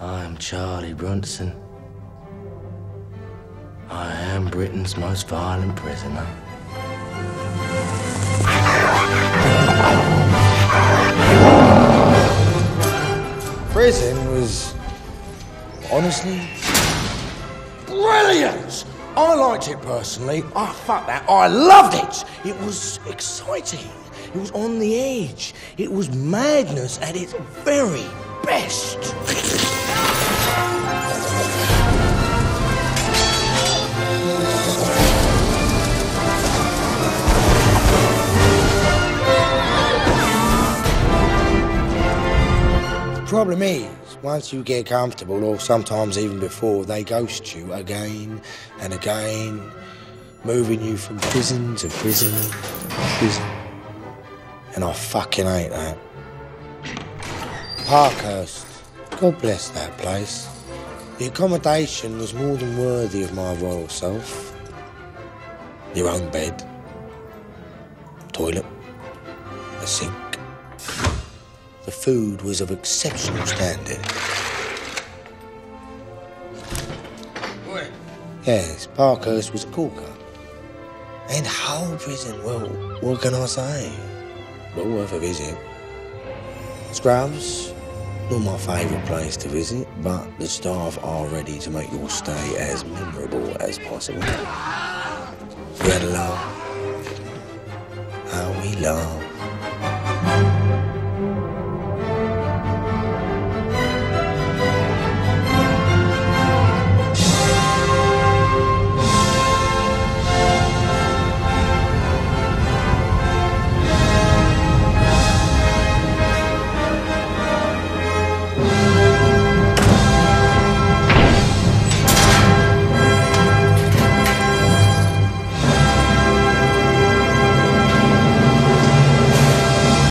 I'm Charlie Bronson. I am Britain's most violent prisoner. Prison was honestly brilliant. I liked it personally. Oh, fuck that. I loved it. It was exciting. It was on the edge. It was madness at its very best. The problem is, once you get comfortable, or sometimes even before, they ghost you again and again, moving you from prison to prison to prison. And I fucking hate that. Parkhurst, God bless that place. The accommodation was more than worthy of my royal self. Your own bed, toilet, a sink. The food was of exceptional standard. Yes, Parkhurst was a corker. And Hull prison, well, what can I say? Well worth a visit. Scrubs, not my favourite place to visit, but the staff are ready to make your stay as memorable as possible. We had a laugh. How we laughed.